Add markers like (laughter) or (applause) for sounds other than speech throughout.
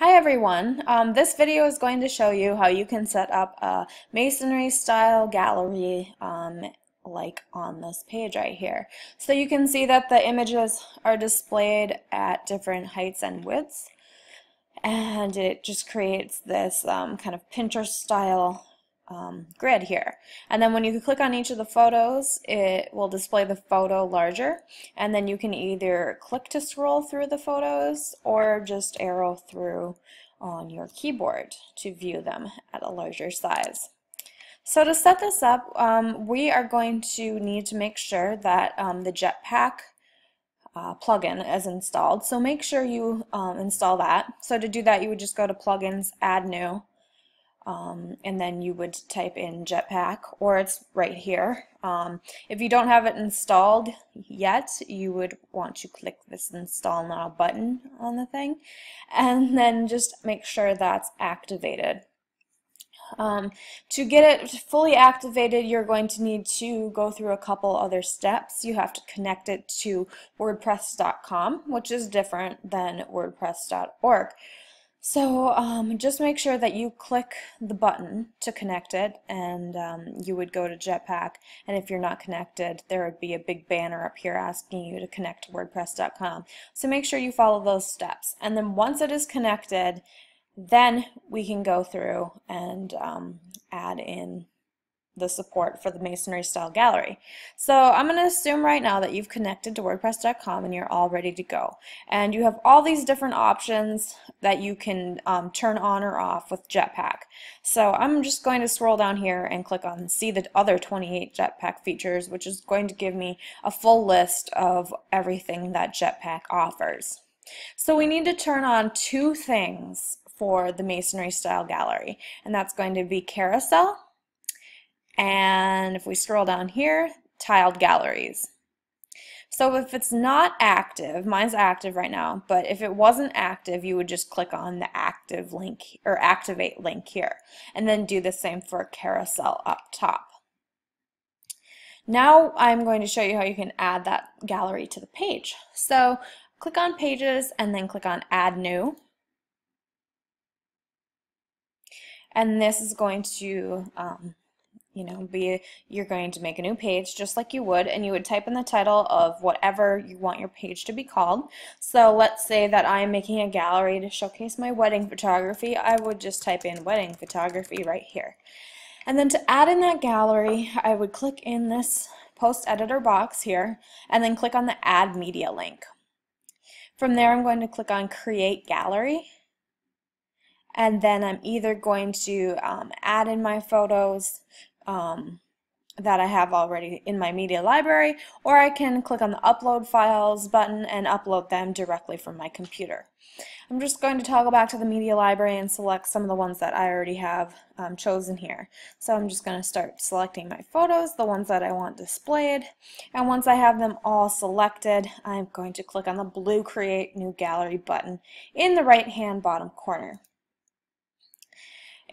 Hi everyone, um, this video is going to show you how you can set up a masonry style gallery um, like on this page right here. So you can see that the images are displayed at different heights and widths and it just creates this um, kind of Pinterest style um, grid here. And then when you click on each of the photos, it will display the photo larger. And then you can either click to scroll through the photos or just arrow through on your keyboard to view them at a larger size. So to set this up, um, we are going to need to make sure that um, the Jetpack uh, plugin is installed. So make sure you um, install that. So to do that, you would just go to Plugins, Add New, um, and then you would type in Jetpack or it's right here. Um, if you don't have it installed yet, you would want to click this install now button on the thing and then just make sure that's activated. Um, to get it fully activated, you're going to need to go through a couple other steps. You have to connect it to WordPress.com, which is different than WordPress.org. So um, just make sure that you click the button to connect it and um, you would go to Jetpack and if you're not connected there would be a big banner up here asking you to connect to WordPress.com. So make sure you follow those steps and then once it is connected then we can go through and um, add in the support for the masonry style gallery. So I'm going to assume right now that you've connected to WordPress.com and you're all ready to go. And you have all these different options that you can um, turn on or off with Jetpack. So I'm just going to scroll down here and click on see the other 28 Jetpack features, which is going to give me a full list of everything that Jetpack offers. So we need to turn on two things for the masonry style gallery, and that's going to be carousel and if we scroll down here, tiled galleries. So if it's not active, mine's active right now, but if it wasn't active, you would just click on the active link or activate link here and then do the same for carousel up top. Now I'm going to show you how you can add that gallery to the page. So click on pages and then click on add new. And this is going to um, you know, be you're going to make a new page just like you would and you would type in the title of whatever you want your page to be called. So let's say that I'm making a gallery to showcase my wedding photography. I would just type in wedding photography right here. And then to add in that gallery, I would click in this post editor box here and then click on the add media link. From there I'm going to click on create gallery and then I'm either going to um, add in my photos, um, that I have already in my media library, or I can click on the upload files button and upload them directly from my computer. I'm just going to toggle back to the media library and select some of the ones that I already have um, chosen here. So I'm just going to start selecting my photos, the ones that I want displayed, and once I have them all selected, I'm going to click on the blue Create New Gallery button in the right hand bottom corner.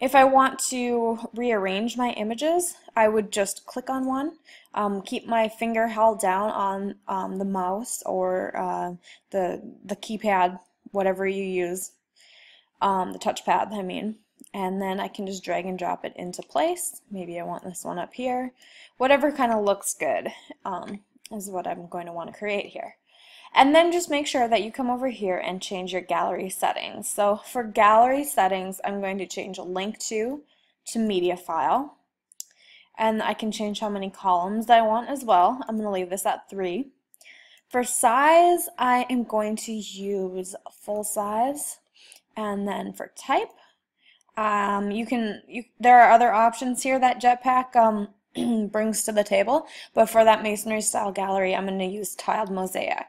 If I want to rearrange my images, I would just click on one, um, keep my finger held down on um, the mouse or uh, the, the keypad, whatever you use, um, the touchpad, I mean, and then I can just drag and drop it into place. Maybe I want this one up here. Whatever kind of looks good um, is what I'm going to want to create here. And then just make sure that you come over here and change your gallery settings. So for gallery settings, I'm going to change a link to to media file. And I can change how many columns I want as well. I'm going to leave this at 3. For size, I am going to use full size. And then for type, um, you can. You, there are other options here that Jetpack um, (clears throat) brings to the table, but for that masonry style gallery, I'm going to use tiled mosaic.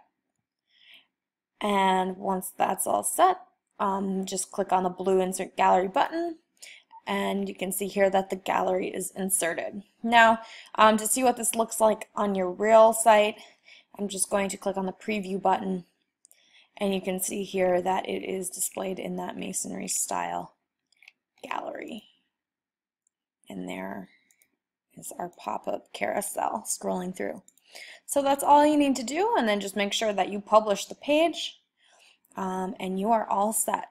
And once that's all set, um, just click on the blue Insert Gallery button and you can see here that the gallery is inserted. Now, um, to see what this looks like on your real site, I'm just going to click on the preview button and you can see here that it is displayed in that masonry style gallery. And there is our pop-up carousel scrolling through. So that's all you need to do and then just make sure that you publish the page um, and you are all set.